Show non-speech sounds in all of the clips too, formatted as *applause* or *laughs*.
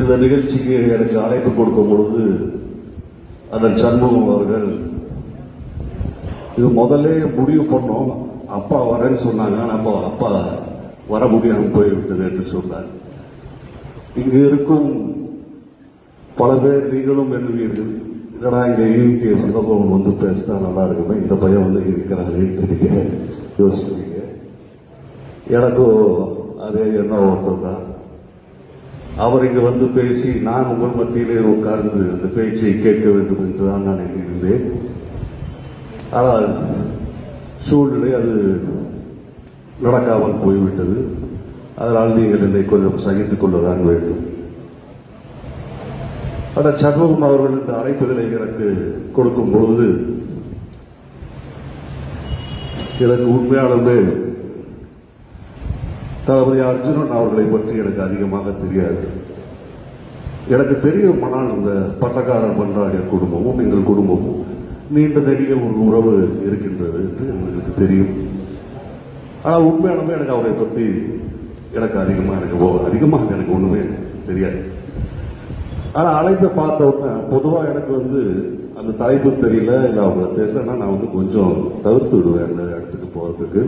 இந்த நிகழ்ச்சிக்கு எனக்கு அழைப்பு கொடுக்கும் பொழுது அண்ணன் சண்முகம் அவர்கள் இது முதல்ல முடிவு பண்ணோம் அப்பா வரேன்னு சொன்னாங்க நம்ம அப்பா வர முடியாமல் போய்விட்டது என்று சொன்னார். இங்கு இருக்கும் பல பேர் நீங்களும் எண்ணுவீர்கள். என்னடா இங்க ஈவிகே சிவபவன் வந்து பேசினா நல்லா இருக்குமே இந்த பையன் வந்து இருக்கிறாங்க நீங்க யோசிப்பீங்க எனக்கும் அதே எண்ணம் ஒன்று தான் அவர் இங்கு வந்து பேசி நான் உங்கள் மத்தியிலே உட்கார்ந்து அந்த பேச்சை கேட்க வேண்டும் என்றுதான் நான் எண்ணியிருந்தேன். ஆனால் சூழ்நிலை அது நடக்காமல் போய்விட்டது. அதனால் நீங்கள் என்னை கொஞ்சம் சகித்துக் கொள்ளதான் வேண்டும். ஆனால் சண்முகம் அவர்கள் இந்த அழைப்புதலை எனக்கு கொடுக்கும் பொழுது எனக்கு உண்மையாலுமே தளபதி அர்ஜுனன் அவர்களை பற்றி எனக்கு அதிகமாக தெரியாது. எனக்கு தெரியும் ஆனால் இந்த பட்டக்காரர் பன்றாடிய குடும்பமும் எங்கள் குடும்பமும் நீண்ட நெடிய ஒரு உறவு இருக்கின்றது என்று எங்களுக்கு தெரியும். ஆனால் உண்மையானமே எனக்கு அவரை பற்றி எனக்கு அதிகமாக எனக்கு அதிகமாக எனக்கு ஒண்ணுமே தெரியாது. ஆனால் அழைப்பை பார்த்த உடனே எனக்கு வந்து அந்த தலைப்பு தெரியல இல்லை அவங்க தெரியலன்னா நான் வந்து கொஞ்சம் தவிர்த்து விடுவேன் அந்த இடத்துக்கு போறதுக்கு.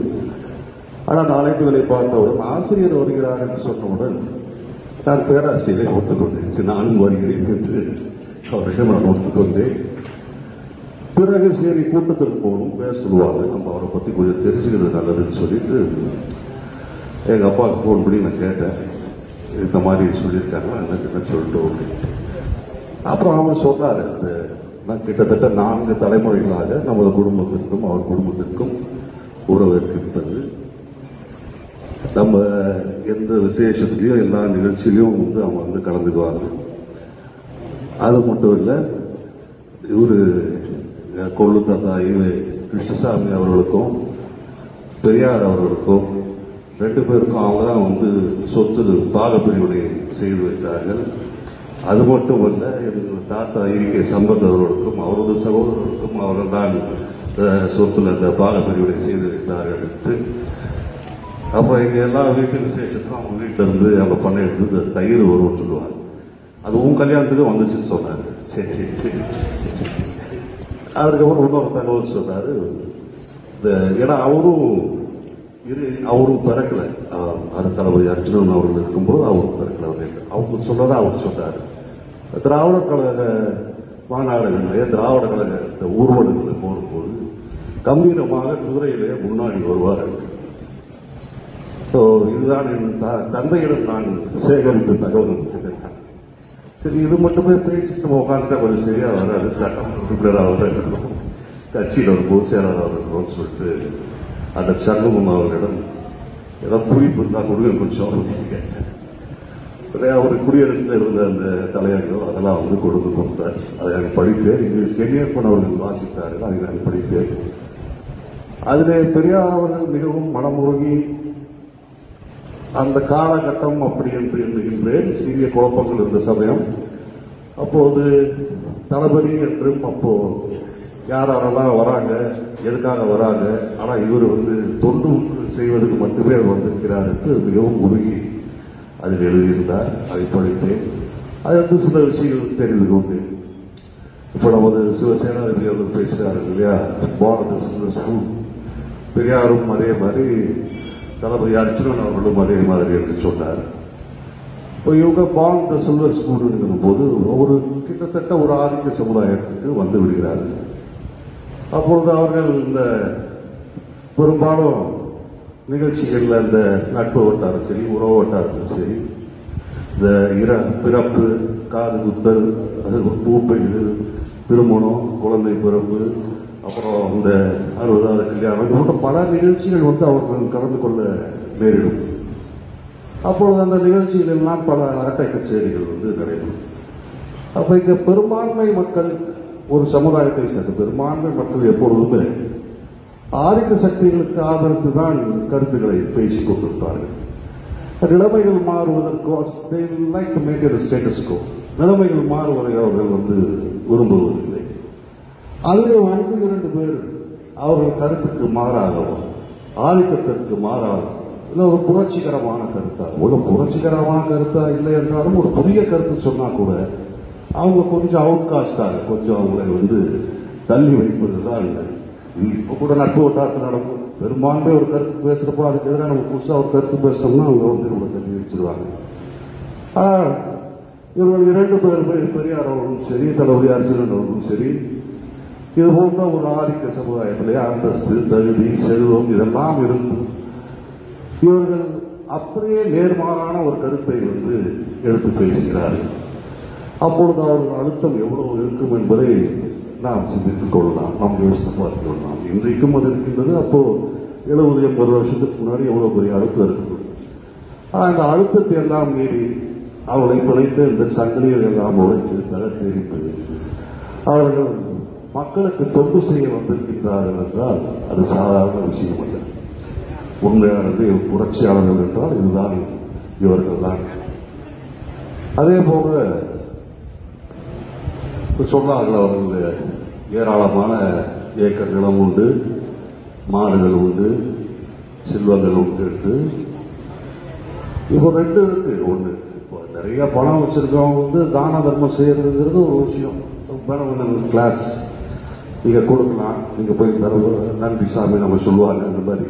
ஆனால் அந்த அழைப்புகளை பார்த்தவுடன் ஆசிரியர் வருகிறார் என்று சொன்னவுடன் நான் பேராசிரியரை ஒத்துக்கொண்டேன் சரி, நானும் வருகிறேன் என்று அவரிடம் நான் ஒத்துக்கொண்டேன் பிறகு சரி கூட்டத்திற்கு போகணும் பேச சொல்லுவாங்க நம்ம அவரை பத்தி கொஞ்சம் தெரிஞ்சுக்கிறது நல்லதுன்னு சொல்லிட்டு எங்க அப்பாவுக்கு ஃபோன் பண்ணி நான் கேட்டேன். இந்த மாதிரி சொல்லியிருக்காங்களா எனக்கு என்ன சொல்லிட்டு அப்புறம் அவர் சொன்னார் இந்த நான் கிட்டத்தட்ட நான்கு தலைமுறைகளாக நமது குடும்பத்திற்கும் அவர் குடும்பத்திற்கும் உறவு இருக்கின்றது. நம்ம எந்த விசேஷத்துலேயும் எல்லா நிகழ்ச்சியிலையும் வந்து அவங்க வந்து கலந்துக்குவாங்க அது மட்டும் இல்லை இவரு அஹ், கொள்ளு தாத்தா கிருஷ்ணசாமி அவர்களுக்கும் பெரியார் அவர்களுக்கும் ரெண்டு பேருக்கும் அவங்க தான் வந்து சொத்து பாகப்பிரிவினை செய்து வைத்தார்கள். அது மட்டும் அல்ல எங்கள் தாத்தா இருக்கை சம்பத் அவர்களுக்கும் அவரது சகோதரர்களுக்கும் அவர்கள் தான் சொத்துல அந்த பாகப்பிரிவினை செய்து வைத்தார்கள் என்று அப்போ எங்கள் எல்லா வீட்டு விசேஷத்துக்கும் அவங்க வீட்டிலேருந்து அவங்க பண்ண எடுத்து இந்த தயிர் வரும்னு சொல்லுவாங்க. அது உன் கல்யாணத்துக்கு வந்துச்சுன்னு சொன்னாரு. சரி அதுக்கப்புறம் இன்னொரு தகவல் சொன்னாரு. இந்த ஏன்னா அவரும் இரு அவரும் பிறக்கல. அஹ், அது தளபதி அர்ஜுனன் அவர்கள் இருக்கும்போது அவரும் பிறக்கல. அவர் அவங்க சொன்னதை அவர் சொன்னாரு. திராவிட கழக மாநாடுகளிலே திராவிட கழக இந்த போகும்போது கம்பீரமாக குதிரையிலே முன்னாடி வருவார்கள் ஸோ இதுதான் என் த- தந்தையிடம் நான் சேகரித்த தகவல் கேட்டிருக்கேன். சரி இது மட்டுமே பேசிட்டு நம்ம உட்காந்துட்டா கொஞ்சம் சரியா வராது. சட்டம் உறுப்பினராக வரணும் கட்சியில் ஒரு பொதுச் செயலாளர் இருக்கணும்னு சொல்லிட்டு அந்த சண்முகம் அவர்களிடம் ஏதாவது குறிப்பு இருந்தா கொடுங்க கொஞ்சம் அப்படின்னு கேட்டேன். அவர் குடியரசுல இருந்த அந்த தலையங்கம் அதெல்லாம் வந்து கொடுத்து கொடுத்தார். அதை நான் படித்தேன் இது செமியர் பண்ணவர்கள் வாசித்தார்கள் அதை நான் படித்தேன் அதிலே பெரியார் அவர்கள் மிகவும் மனமுருகி அந்த காலகட்டம் அப்படி என்று எண்ணுகின்றேன். சிறிய குழப்பங்கள் இருந்த சமயம். அப்போது தளபதி என்றும் அப்போ யார் யாரெல்லாம் வராங்க எதுக்காக வராங்க ஆனா இவர் வந்து தொண்டு செய்வதற்கு மட்டுமே அவர் வந்திருக்கிறார் என்று மிகவும் உருகி அதில் எழுதியிருந்தார். அதை படித்தேன். அது வந்து சில விஷயங்கள் தெரிந்து கொண்டேன். இப்ப நமது சிவசேனாதிபதி அவர்கள் பேசுகிறார் இல்லையா? பாரத ஸ்கூல் பெரியாரும் அதே மாதிரி தளபதி அர்ஜுனன் அவர்களும் அதே மாதிரி என்று சொன்னார். இப்போ இவங்க பாண்ட் சில்வர் ஸ்கூலுங்கிற போது ஒரு கிட்டத்தட்ட ஒரு ஆதிக்க சமுதாயத்துக்கு வந்து விடுகிறார்கள். அப்பொழுது அவர்கள் இந்த பெரும்பாலும் நிகழ்ச்சிகளில் இந்த நட்பு வட்டாரம் சரி உறவு வட்டாரத்தில் சரி இந்த இர பிறப்பு காது குத்தல் அது பூப்பெய்து திருமணம் குழந்தை பிறப்பு அப்புறம் அந்த அறுபதாவது கல்யாணம் இது போன்ற பல நிகழ்ச்சிகள் வந்து அவர்கள் கலந்து கொள்ள நேரிடும். அப்பொழுது அந்த நிகழ்ச்சிகள் எல்லாம் பல அரட்டை கச்சேரிகள் வந்து நடைபெறும். அப்ப இங்க பெரும்பான்மை மக்கள் ஒரு சமுதாயத்தை சேர்ந்த பெரும்பான்மை மக்கள் எப்பொழுதுமே ஆதிக்க சக்திகளுக்கு ஆதரித்து தான் கருத்துக்களை பேசிக் கொண்டிருப்பார்கள். நிலைமைகள் மாறுவதற்கோ லைக் like to நிலைமைகள் மாறுவதை அவர்கள் வந்து விரும்புவதில்லை. அதில் வரைக்கும் இரண்டு பேர். அவர்கள் கருத்துக்கு மாறாகவும் ஆதிக்கத்திற்கு மாறாக இல்லை ஒரு புரட்சிகரமான கருத்தா? ஒரு புரட்சிகரமான கருத்தா இல்லை என்றாலும் ஒரு புதிய கருத்து சொன்னா கூட அவங்க கொஞ்சம் அவுட்காஸ்டாக கொஞ்சம் அவங்களை வந்து தள்ளி வைப்பது தான் இது இப்போ கூட நட்பு வட்டாரத்தில் நடக்கும். பெரும்பான்மை ஒரு கருத்து பேசுறப்போ அதுக்கு எதிராக நம்ம புதுசாக ஒரு கருத்து பேசுறோம்னா அவங்க வந்து இவங்களை தள்ளி வச்சிருவாங்க. ஆனால் இவர்கள் இரண்டு பேருமே பெரியார் அவர்களும் சரி தளபதி அர்ஜுனன் அவர்களும் சரி. இது போன்ற ஒரு ஆதிக்க சமுதாயத்திலே அந்தஸ்து தகுதி செல்வம் இதெல்லாம் இருந்து இவர்கள் அப்படியே நேர்மாறான ஒரு கருத்தை வந்து எடுத்து பேசுகிறார்கள். அப்பொழுது அவர்கள் அழுத்தம் எவ்வளவு இருக்கும் என்பதை நாம் சிந்தித்துக் கொள்ளலாம். நாம் யோசித்து பார்த்துக் கொள்ளலாம். இன்றைக்கும் அது இருக்கின்றது. அப்போ எழுபது எண்பது வருஷத்துக்கு முன்னாடி எவ்வளவு பெரிய அழுத்தம் இருக்குது ஆனால் அந்த அழுத்தத்தை எல்லாம் மீறி அவளை பிழைத்து இந்த சங்கிலிகள் எல்லாம் உழைத்து தகர்த்தெறிந்து அவர்கள் மக்களுக்கு தொண்டு செய்ய வந்திருக்கின்றார்கள் என்றால் அது சாதாரண விஷயம் அல்ல. உண்மையானது புரட்சியாளர்கள் என்றால் இதுதான் இவர்கள் தான். அதே போல சொன்னார்கள் அவர்கள் ஏராளமான ஏக்கர் நிலம் உண்டு மாடுகள் உண்டு செல்வங்கள் உண்டு என்று. இப்போ ரெண்டு இருக்கு ஒண்ணு. இப்போ நிறைய பணம் வச்சிருக்கவங்க வந்து தான தர்மம் செய்யறதுங்கிறது ஒரு விஷயம். வேணும் கிளாஸ் நீங்க கொடுக்கலாம் நீங்க போய் தர நன்றி சாமி நம்ம சொல்லுவாங்க அந்த மாதிரி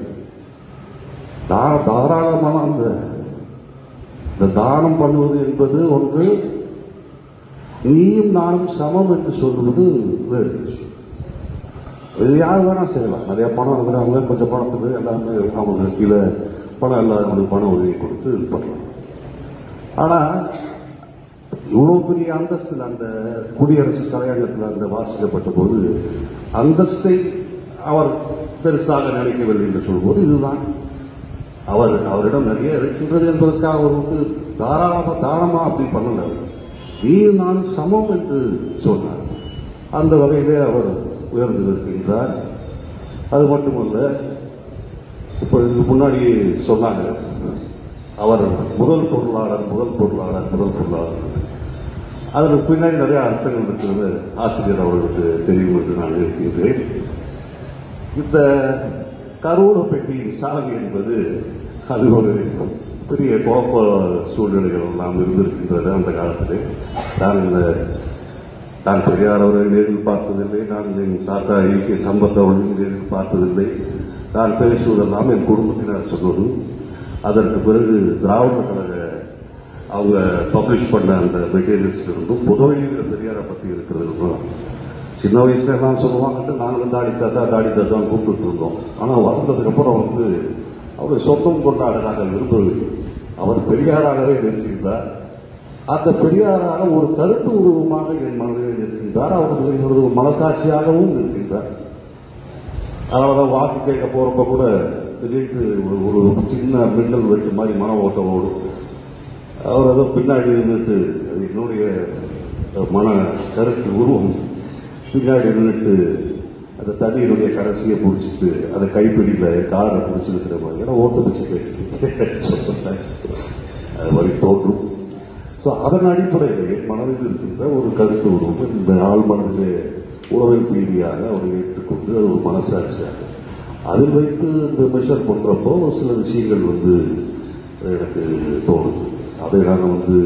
தான தாராளமான அந்த இந்த தானம் பண்ணுவது என்பது ஒன்று நீயும் நானும் சமம் என்று சொல்வது வேறு இது யார் வேணா செய்யலாம் நிறைய பணம் இருக்கிறவங்க கொஞ்சம் பணத்துக்கு எல்லாமே அவங்க கீழே பணம் இல்லாதவங்களுக்கு பண உதவி கொடுத்து இது பண்ணலாம் ஆனா இவ்வளவு பெரிய அந்தஸ்தில் அந்த குடியரசு தலையங்கத்தில் அந்த வாசிக்கப்பட்ட போது அந்தஸ்தை அவர் பெருசாக நினைக்கவில்லை என்று சொல்லும்போது இதுதான். அவர் அவரிடம் நிறைய இருக்கின்றது என்பதற்காக அவர் வந்து தாராளமாக தாராளமாக அப்படி பண்ணல நீ நான் சமம் என்று சொன்னார். அந்த வகையிலே அவர் உயர்ந்து நிற்கின்றார். அது மட்டுமல்ல இப்போ இதுக்கு முன்னாடி சொன்னாங்க அவர் முதல் பொருளாளர் முதல் பொருளாளர் முதல் பொருளாளர். அதற்கு பின்னாடி நிறைய அர்த்தங்கள் இருக்கிறது. ஆசிரியர் அவர்களுக்கு தெரியும் என்று நான் இருக்கின்றேன் இந்த கரோட பெட்டியின் சாவி என்பது அது ஒரு பெரிய குழப்ப சூழ்நிலைகள் எல்லாம் இருந்திருக்கின்றது அந்த காலத்திலே. நான் இந்த நான் பெரியார் அவரை நேரில் பார்த்ததில்லை நான் என் தாத்தா இயற்கை சம்பத் அவர்களையும் நேரில் பார்த்ததில்லை. நான் பேசுவதெல்லாம் என் குடும்பத்தினர் சொன்னதும் அதற்கு பிறகு திராவிட கழக அவங்க பப்ளிஷ் பண்ண அந்த மெட்டீரியல்ஸ் இருந்தும் புதுவையில் பெரியாரை பற்றி இருக்கிறது சின்ன வயசுல எல்லாம் சொல்லுவாங்கட்டு நாங்களும் தாடி தாத்தா தாடி தாத்தான்னு கூப்பிட்டு இருந்தோம். ஆனால் வளர்ந்ததுக்கு அப்புறம் வந்து அவர் சொந்தம் கொண்டாட நாங்கள் விரும்பவில்லை. அவர் பெரியாராகவே நிற்கின்றார் அந்த பெரியாராக ஒரு கருத்து உருவமாக என் மனதில் இருக்கின்றார் அவர் என்னோட மனசாட்சியாகவும் இருக்கின்றார் அதாவது வாக்கு கேட்க போறப்ப கூட திடீர்னு ஒரு ஒரு சின்ன மின்னல் வெட்டு மாதிரி மன ஓட்டம் ஓடும் அவர் ஏதோ பின்னாடி இருந்துட்டு அது என்னுடைய மன கருத்து உருவம் பின்னாடி நின்றுட்டு அந்த தண்ணியினுடைய கடைசியை பிடிச்சிட்டு அந்த கைப்பிடியில காரை பிடிச்சிருக்கிற மாதிரி ஏன்னா ஓட்டு வச்சு கேட்டு *laughs* அது மாதிரி தோன்றும். ஸோ அதன் அடிப்படையிலே மனதில் இருக்கின்ற ஒரு கருத்து உருவம் இந்த ஆள் மனதிலே உறவின் ரீதியாக அவரை ஏற்றுக்கொண்டு அது ஒரு மனசாட்சியாக. அதில் வைத்து இந்த மெஷர் பண்றப்போ ஒரு சில விஷயங்கள் வந்து எனக்கு தோணுது. அதைதான் வந்து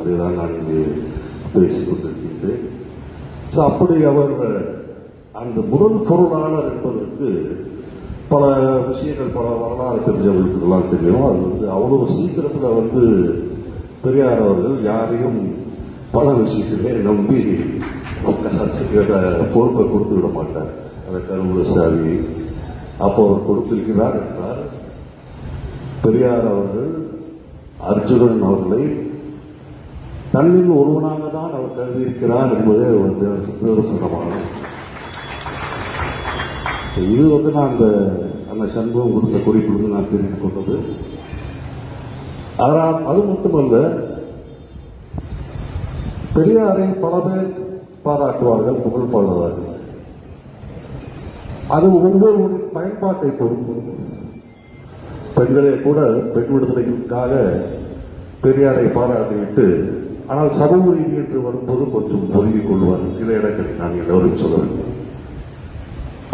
அதைதான் நான் இங்கே பேசிக் கொண்டிருக்கின்றேன். ஸோ அப்படி அவர் அந்த முதல் பொருளாளர் என்பதற்கு பல விஷயங்கள் பல வரலாறு தெரிஞ்சவர்களுக்கெல்லாம் தெரியும். அது வந்து அவ்வளவு சீக்கிரத்தில் வந்து பெரியார் அவர்கள் யாரையும் பல விஷயத்திலே நம்பி பொறுப்பை கொடுத்து விட மாட்டார். அந்த கருவூல சாவி அப்போ அவர் கொடுத்திருக்கிறார் என்றார். பெரியார் அவர்கள் அர்ஜுனன் அவர்களை தன்னில் ஒருவனாக தான் அவர் கருதியிருக்கிறார் என்பதே ஒரு நிதர்சனமான இது வந்து நான் அந்த அந்த சண்முகம் கொடுத்த குறிப்பிலிருந்து நான் தெரிந்து கொண்டது. ஆனால் அது மட்டுமல்ல பெரியாரை பல பேர் பாராட்டுவார்கள் புகழ் பாடுவார்கள். அது ஒவ்வொருவரின் பயன்பாட்டை பொறுத்து பெண்களே கூட பெண் விடுதலைக்காக பெரியாரை பாராட்டிவிட்டு ஆனால் சமூக ரீதி என்று வரும்போது கொஞ்சம் ஒதுங்கிக் கொள்வார். சில இடங்களில் நான் எல்லோரும் சொல்ல வேண்டும்.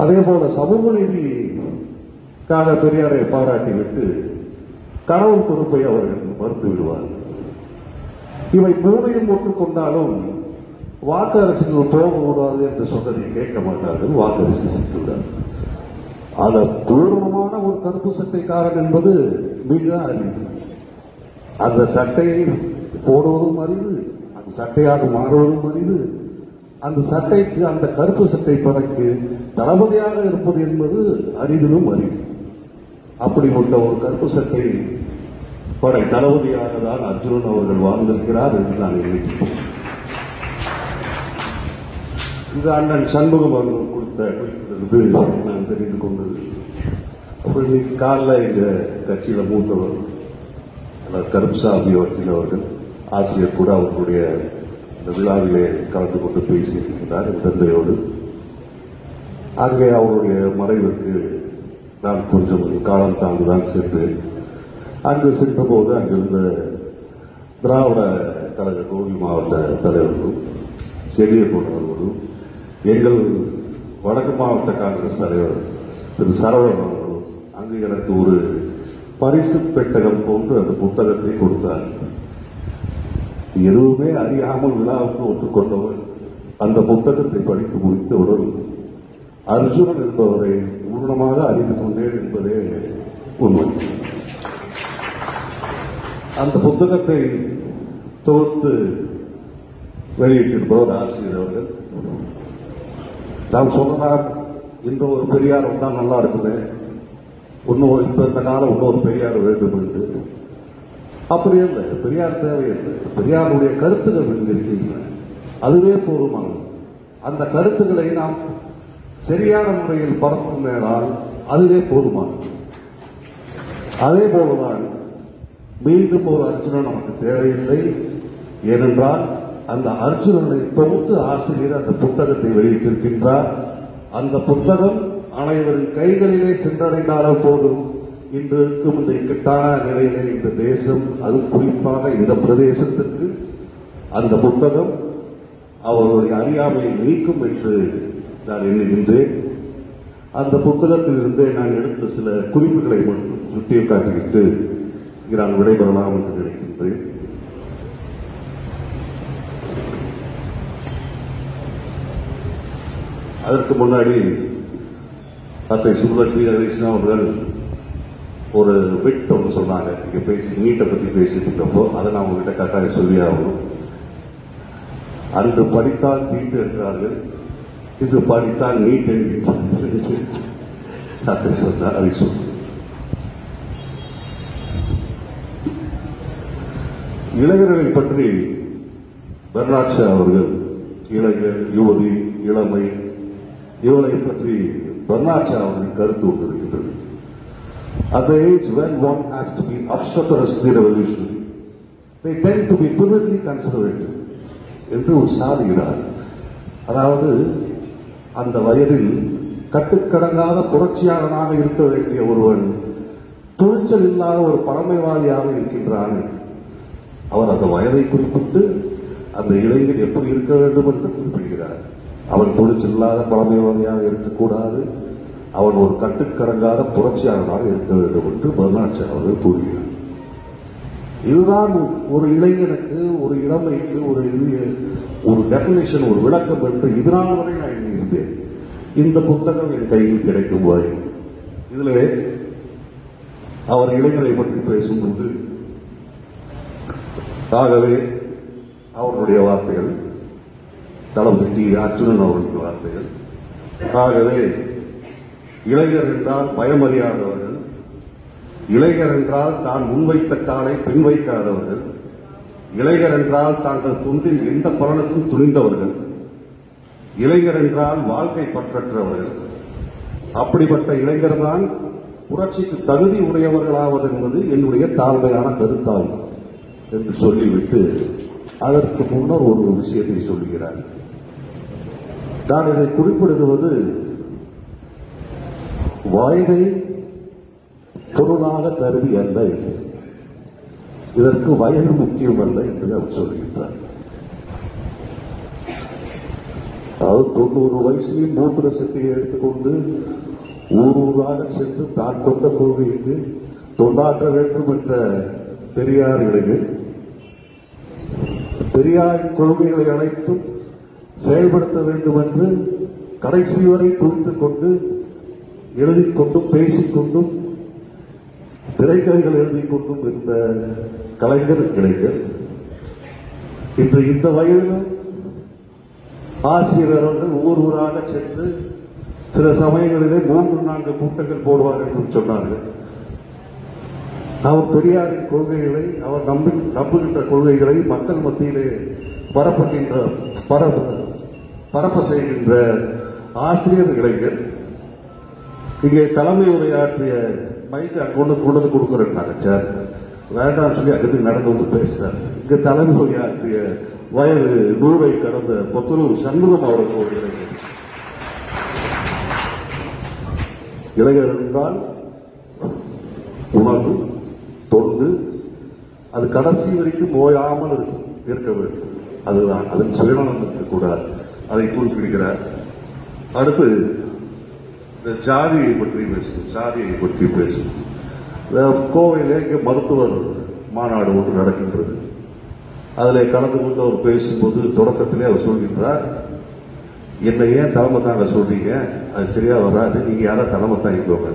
அதே போல சமூக நீதிக்காக பெரியாரை பாராட்டிவிட்டு கனவு பொறுப்பை அவர்கள் மறுத்து விடுவார். இவை மூணையும் ஒட்டுக்கொண்டாலும் வாக்கு அரசுக்கு போகக்கூடாது என்று சொன்னதை கேட்க மாட்டார்கள். வாக்கு அரசு சென்றுள்ளார் அது பூர்வமான ஒரு கருப்பு சட்டைக்காரன் என்பது மிக அரிது அந்த சட்டையை போடுவதும் அரிது அந்த சட்டையாக மாறுவதும் அரிது அந்த சட்டைக்கு அந்த கருப்பு சட்டை படக்கு தளபதியாக இருப்பது என்பது அரிதிலும் அறிவு. அப்படிப்பட்ட ஒரு கருப்பு சட்டை படை தளபதியாக தான் அர்ஜுனன் அவர்கள் வாழ்ந்திருக்கிறார் என்று நான் நினைக்கிறேன். இது அண்ணன் சண்முகம் அவர்கள் கொடுத்த குறிப்பிட்டிருந்து நான் தெரிந்து கொண்டது. அப்புறம் இன்னைக்கு காலைல எங்க கட்சியில் மூத்தவர் கருப்சாமி வக்கீல் அவர்கள் ஆசிரியர் கூட அவர்களுடைய இந்த விழாவிலே கலந்து கொண்டு பேசியிருக்கிறார் தந்தையோடு. அங்கே அவருடைய மறைவிற்கு நான் கொஞ்சம் காலம் தாண்டுதான் சென்றேன். அங்கு சென்றபோது அங்கிருந்த திராவிட கழக கோவில் மாவட்ட தலைவர்களும் செடியை போன்றவர்களும் எங்கள் வடக்கு மாவட்ட காங்கிரஸ் தலைவர் திரு சரவணன் அவர்களும் அங்கு எனக்கு ஒரு பரிசு பெட்டகம் போன்று அந்த புத்தகத்தை கொடுத்தார். எதுவுமே அறியாமல் விழாவுக்கு ஒத்துக்கொண்டவர் அந்த புத்தகத்தை படித்து முடித்தவுடன் அர்ஜுனன் என்பவரை பூர்ணமாக அறிந்து கொண்டேன் என்பதே உண்மை. அந்த புத்தகத்தை தொகுத்து வெளியிட்டிருப்பவர் ஆசிரியர் அவர்கள். நாம் சொல்லலாம் இந்த ஒரு பெரியார் வந்தா நல்லா இருக்குது இன்னும் இப்ப இந்த காலம் இன்னொரு பெரியார் வேண்டும் என்று அப்படி இல்லை. பெரியார் தேவையில்லை. பெரியாருடைய கருத்துக்கள் இருக்கின்றன. அதுவே போதுமானது. அந்த கருத்துக்களை நாம் சரியான முறையில் பரப்பும் மேலால் அதுவே போதுமானது. அதே போலதான் மீண்டும் ஒரு அர்ஜுனன் நமக்கு தேவையில்லை. ஏனென்றால் அந்த அர்ஜுனனை தொகுத்து ஆசிரியர் அந்த புத்தகத்தை வெளியிட்டிருக்கின்றார். அந்த புத்தகம் அனைவரின் கைகளிலே சென்றடைந்தாலும் போதும். இன்று இருக்கும் இந்த இக்கட்டான நிலையிலே இந்த தேசம் அது குறிப்பாக இந்த பிரதேசத்திற்கு அந்த புத்தகம் அவர்களுடைய அறியாமையை நீக்கும் என்று நான் எண்ணுகின்றேன் அந்த புத்தகத்திலிருந்தே நான் எடுத்த சில குறிப்புகளை மட்டும் சுட்டியை காட்டிவிட்டு நான் விடைபெறலாம் என்று நினைக்கின்றேன். அதற்கு முன்னாடி தத்தை சுப்புலட்சுமி ஹரிஷ்ணா அவர்கள் ஒரு பிட் ஒன்று சொன்னாங்க. இங்கே பேசி நீட்டை பத்தி பேசிட்டு இருக்கப்போ அதை நான் உங்ககிட்ட கட்டாயம் சொல்லி ஆகணும். அன்று படித்தால் நீட்டு என்றார்கள். இன்று படித்தால் நீட் என்கின்றார்கள் அத்தை சொன்னார் அதை சொன்னார். இளைஞர்களை பற்றி பெர்னாட்ஷா அவர்கள் இளைஞர் யுவதி இளமை இவளை பற்றி பர்னாட்சா அவர்கள் கருத்து வந்திருக்கின்றது இருக்கின்றது. At the age when one has to be obstreperously revolutionary, they tend to be timidly conservative என்று ஒரு சாதிகிறார் அதாவது அந்த வயதில் கட்டுக்கடங்காத புரட்சியாளனாக இருக்க வேண்டிய ஒருவன் துணிச்சல் இல்லாத ஒரு பழமைவாதியாக இருக்கின்றான். அவர் அந்த வயதை குறிப்பிட்டு அந்த இளைஞர் எப்படி இருக்க வேண்டும் என்று குறிப்பிடுகிறார். அவன் துணிச்சல் பழமைவாதியாக இருக்கக்கூடாது. அவன் ஒரு கட்டுக்கடங்காத புரட்சியாளனாக இருக்க வேண்டும் என்று பர்னாட்சி அவர்கள் கூறுகிறார். இதுதான் ஒரு இளைஞனுக்கு ஒரு இளமைக்கு ஒரு இது ஒரு டெபினேஷன் ஒரு விளக்கம் என்று இதனால் வரை நான் எண்ணியிருந்தேன் இந்த புத்தகம் என் கையில் கிடைக்கும் வரை. இதில் அவர் இளைஞரை பற்றி பேசும்போது ஆகவே அவருடைய வார்த்தைகள் தளபதி டி அர்ஜுனன் அவர்களுக்கு வார்த்தைகள். ஆகவே இளைஞர் என்றால் பயமறியாதவர்கள் இளைஞர் என்றால் தான் முன்வைத்த காலை பின்வைக்காதவர்கள் இளைஞர் என்றால் தாங்கள் தொண்டில் எந்த பலனுக்கும் துணிந்தவர்கள் இளைஞர் என்றால் வாழ்க்கை பற்றற்றவர்கள். அப்படிப்பட்ட இளைஞர் தான் புரட்சிக்கு தகுதி உடையவர்களாவது என்பது என்னுடைய தாழ்மையான கருத்தாகும் என்று சொல்லிவிட்டு அதற்கு முன்னர் ஒரு விஷயத்தை சொல்கிறார் நான் இதை குறிப்பிடுவது வயதை பொருளாக கருதி அல்ல இது. இதற்கு வயது முக்கியமல்ல என்று அவர் சொல்கின்றார் அதாவது தொண்ணூறு வயசுலையும் மூத்திர சக்தியை எடுத்துக்கொண்டு ஊர் ஊராக சென்று தான் கொண்ட கொள்கைக்கு தொண்டாற்ற வேண்டும் என்ற பெரியார் இளைஞர் பெரியாரின் கொள்கைகளை அனைத்தும் செயல்படுத்த வேண்டும் என்று கடைசி வரை துணித்துக் கொண்டு எழுதி கொண்டும் பேசிக் கொண்டும் திரைக்கதைகள் எழுதி கொண்டும் இருந்த கலைஞர் இளைஞர் இன்று இந்த வயதிலும் ஆசிரியர் அவர்கள் ஊர் ஊராக சென்று சில சமயங்களிலே மூன்று நான்கு கூட்டங்கள் போடுவார்கள் என்று சொன்னார்கள். அவர் பெரியாரின் கொள்கைகளை அவர் நம்பு நம்புகின்ற கொள்கைகளை மக்கள் மத்தியிலே பரப்புகின்ற பரப்பு பரப்ப செய்கின்ற ஆசிரியர் இளைஞர் இங்கே தலைமை உரையாற்றிய மைக்கு அங்க கொண்டு கொண்டு வந்து கொடுக்குறேன் சார். வேண்டாம் சொல்லி அங்கிருந்து நடந்து வந்து பேசுறார். இங்க தலைமை உரையாற்றிய வயது நூறை கடந்த பொத்தலூர் சண்முகம் அவர்கள் ஒரு இளைஞர் இளைஞர் என்றால் உணவு தொண்டு அது கடைசி வரைக்கும் ஓயாமல் இருக்கும் இருக்க வேண்டும். அதுதான். அதன் சுயநலம் இருக்கக்கூடாது அதை குறிப்பிடுகிறார். அடுத்து இந்த ஜாதியை பற்றி பேசும் ஜாதியை பற்றி பேசும் கோவையில் இங்கே மருத்துவர் மாநாடு ஒன்று நடக்கின்றது. அதில் கலந்து கொண்டு அவர் பேசும்போது தொடக்கத்திலே அவர் சொல்கின்றார் என்னை ஏன் தலைமை தாங்க சொல்றீங்க? அது சரியா வராது. நீங்க யாரா தலைமை தாங்கிக்கோங்க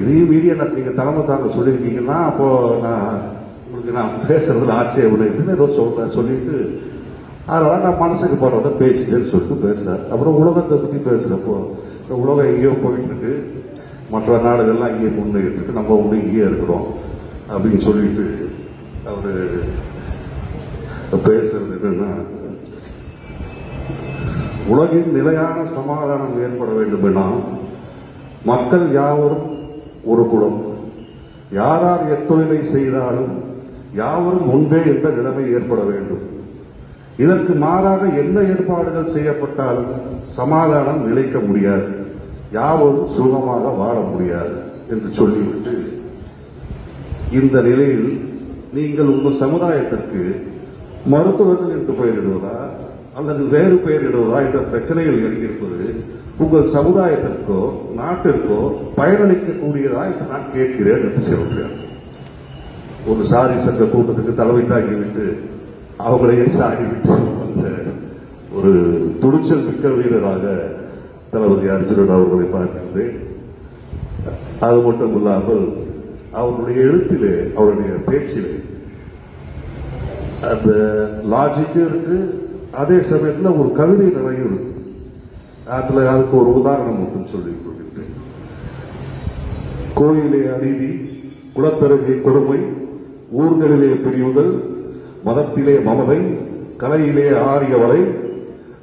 இதையும் மீறி என்ன நீங்க தலைமை தாங்க சொல்லியிருக்கீங்கன்னா அப்போ நான் உங்களுக்கு நான் பேசுறதுல ஆட்சேபனை இருக்குன்னு ஏதோ சொல்ல சொல்லிட்டு அதனால நான் மனசுக்கு போறத பேசிட்டேன்னு சொல்லிட்டு பேசுறாரு அப்புறம் உலகத்தை பத்தி பேசுறப்போ உலகம் எங்கேயோ போயிட்டு இருக்கு மற்ற நாடுகள்லாம் இங்கேயே முன்னேறிட்டு இருக்கு நம்ம ஒன்று இங்கேயே இருக்கிறோம் அப்படின்னு சொல்லிட்டு அவரு பேசுறது என்னன்னா உலகின் நிலையான சமாதானம் ஏற்பட வேண்டும் மக்கள் யாவரும் ஒரு குலம். யாரார் எத்தொழிலை செய்தாலும் யாவரும் முன்பே என்ற நிலைமை ஏற்பட வேண்டும். இதற்கு மாறாக என்ன ஏற்பாடுகள் செய்யப்பட்டாலும் சமாதானம் நிலைக்க முடியாது. யாவரும் சுகமாக வாழ முடியாது என்று சொல்லிவிட்டு இந்த நிலையில் நீங்கள் உங்கள் சமுதாயத்திற்கு மருத்துவர்கள் என்று பெயரிடுவதா அல்லது வேறு பெயரிடுவதா என்ற பிரச்சனைகள் எழுதியிருப்பது உங்கள் சமுதாயத்திற்கோ நாட்டிற்கோ பயனளிக்கக்கூடியதா என்று நான் கேட்கிறேன் என்று சொல்கிறேன் ஒரு சாரி சங்க கூட்டத்துக்கு தலைமை தாக்கிவிட்டு அவங்களையே சாகிவிட்டு வந்த ஒரு துணிச்சல் மிக்க வீரராக தளபதி அர்ஜுனன் அவர்களை பார்க்கின்றேன். அது மட்டும் இல்லாமல் அவருடைய எழுத்திலே அவருடைய பேச்சிலே அந்த லாஜிக்கும் இருக்கு அதே சமயத்தில் ஒரு கவிதை நிறையும் இருக்கு. அதுல அதுக்கு ஒரு உதாரணம் மட்டும் சொல்லிக் கொள்கின்றேன். கோயிலே அநீதி குலப்பிறகை கொடுமை ஊர்களிலே பிரிவுகள் மதத்திலே மமதை கலையிலே ஆரியவரை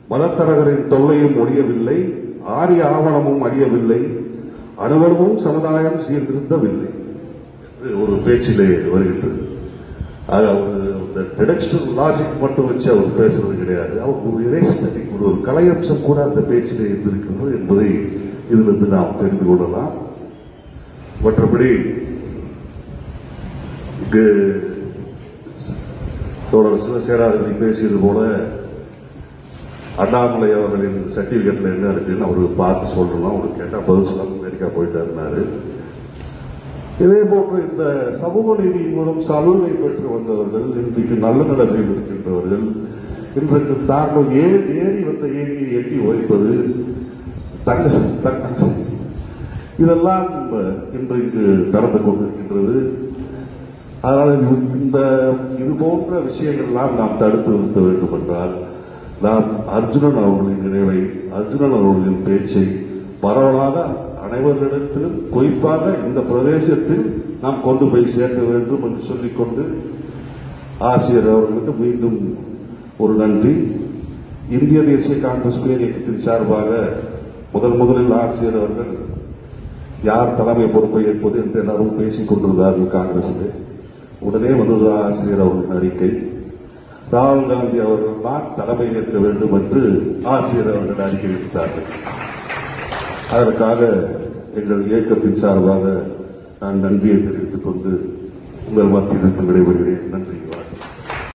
மதத்தரகரின் தொல்லையும் ஒழியவில்லை ஆரிய ஆவணமும் அழியவில்லை அனுபவமும் சமுதாயம் சீர்திருத்தவில்லை என்று ஒரு பேச்சிலே வருகின்றது. அது அவர் இந்த லாஜிக் மட்டும் வச்சு அவர் பேசுறது கிடையாது. அவர் ஒரு இறைஸ்தட்டிக் ஒரு ஒரு கலையம்சம் கூட அந்த பேச்சிலே இருந்திருக்கின்றது என்பதை இதிலிருந்து நாம் தெரிந்து கொள்ளலாம். மற்றபடி இங்கு தோழர் சிவசேனாதிபதி பேசியது போல அண்ணாமலை அவர்களின் சர்டிபிகேட்ல என்ன இருக்குன்னு அவருக்கு பார்த்து சொல்லணும் அவருக்கு கேட்டா பதில் சொல்ல அமெரிக்கா போயிட்டாருனாரு இதே போன்று இந்த சமூக நீதி மூலம் சலுகை பெற்று வந்தவர்கள் இன்றைக்கு நல்ல நிலைமையில் இருக்கின்றவர்கள் இன்றைக்கு தாங்கள் ஏறி ஏறி வந்த ஏரியை எட்டி உதைப்பது தங்க தங்க இதெல்லாம் இன்றைக்கு நடந்து கொண்டிருக்கின்றது. அதனால் இந்த இது போன்ற விஷயங்கள்லாம் நாம் தடுத்து நிறுத்த வேண்டும் என்றால் நாம் அர்ஜுனன் அவர்களின் நினைவை அர்ஜுனன் அவர்களின் பேச்சை பரவலாக அனைவரிடத்திலும் குறிப்பாக இந்த பிரதேசத்தில் நாம் கொண்டு போய் சேர்க்க வேண்டும் என்று சொல்லிக்கொண்டு ஆசிரியர் அவர்களுக்கு மீண்டும் ஒரு நன்றி. இந்திய தேசிய காங்கிரஸ் பேர் இயக்கத்தின் சார்பாக முதல் முதலில் ஆசிரியர் அவர்கள் யார் தலைமை பொறுப்பை ஏற்பது என்று எல்லாரும் பேசிக் கொண்டிருந்தார்கள் காங்கிரஸில். உடனே வந்தது ஆசிரியர் அவர்களின் அறிக்கை. ராகுல் காந்தி அவர்கள் தான் தலைமை ஏற்க வேண்டும் என்று ஆசிரியர் அவர்கள் அறிக்கை விடுத்தார்கள். அதற்காக எங்கள் இயக்கத்தின் சார்பாக நான் நன்றியை தெரிவித்துக் கொண்டு உங்கள் மத்தியில் விடைபெறுகிறேன் நன்றி.